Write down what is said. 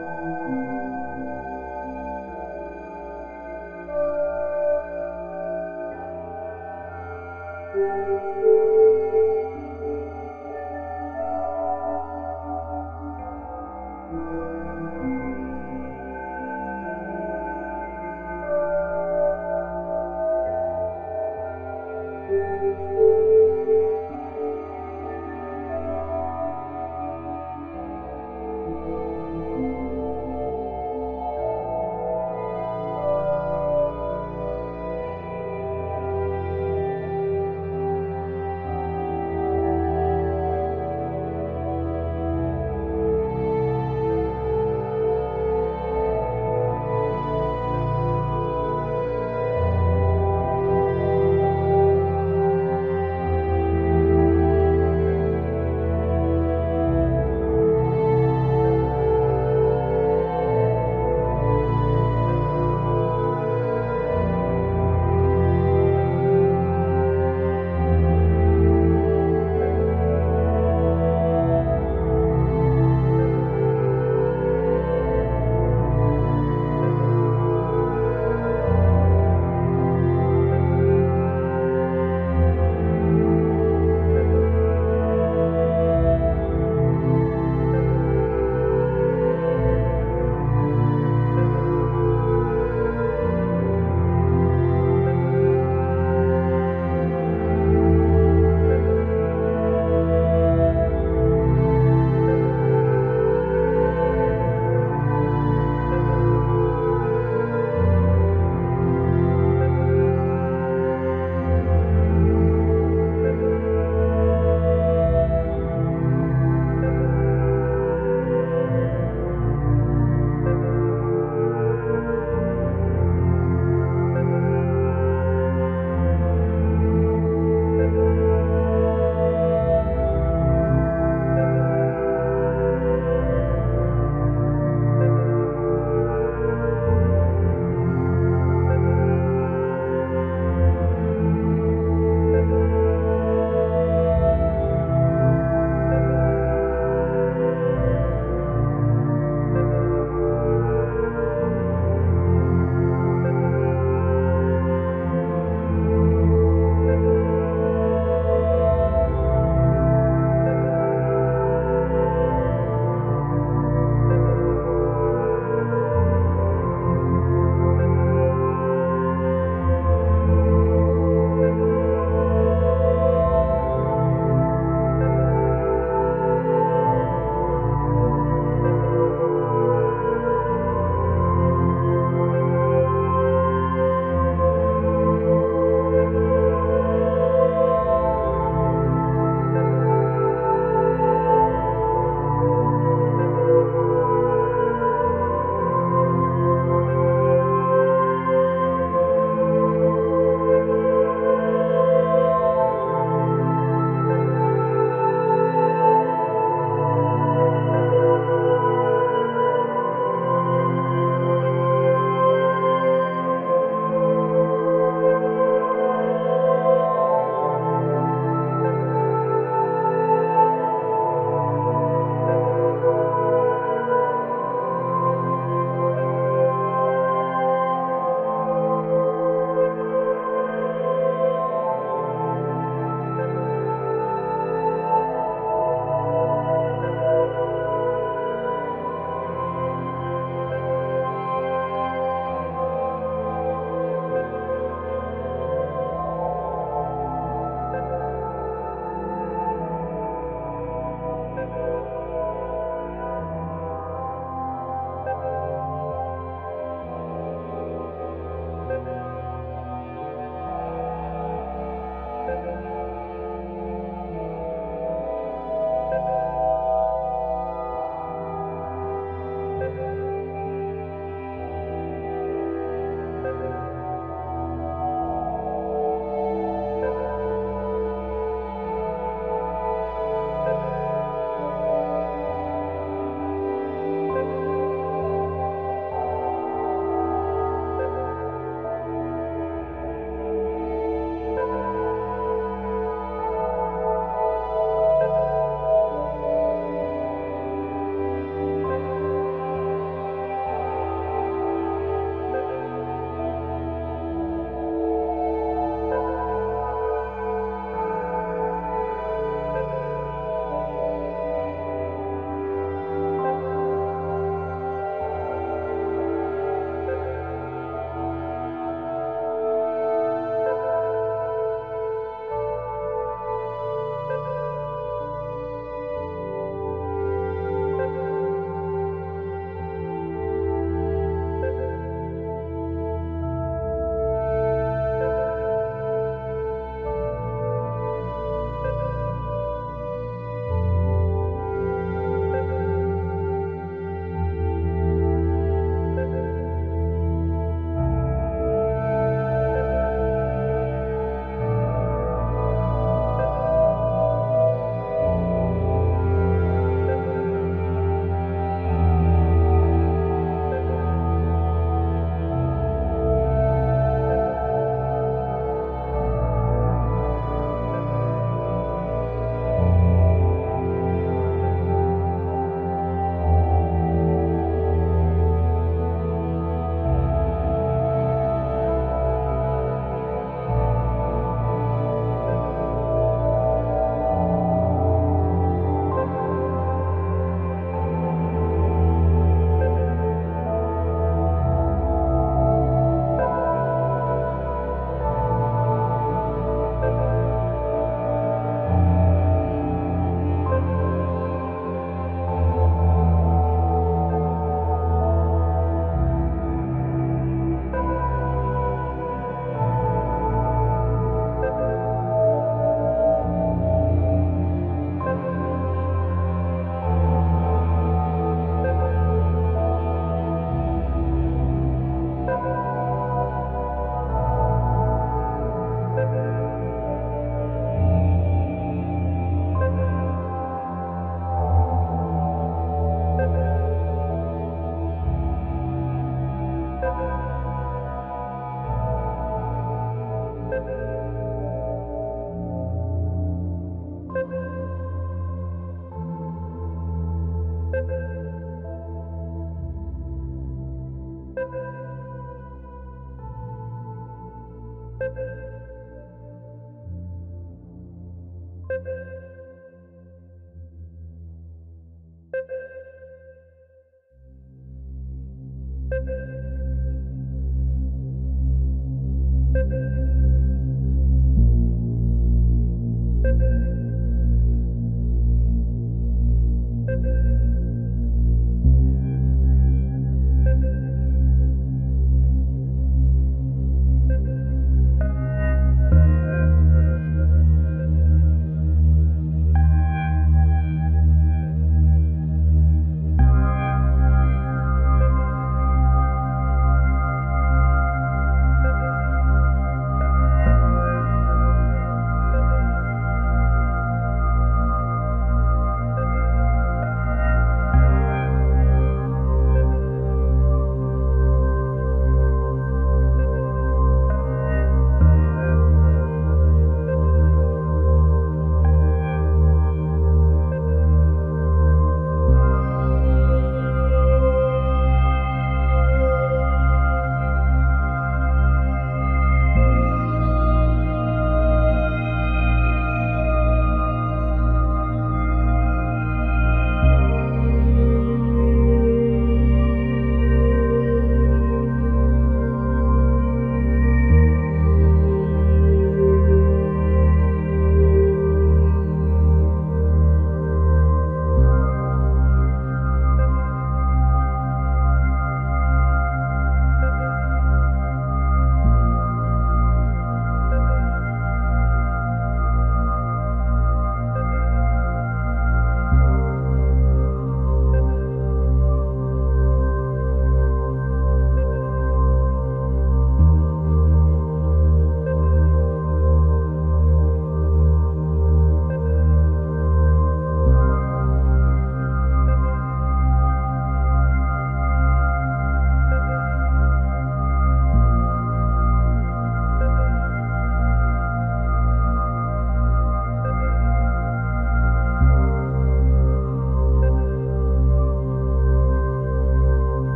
Música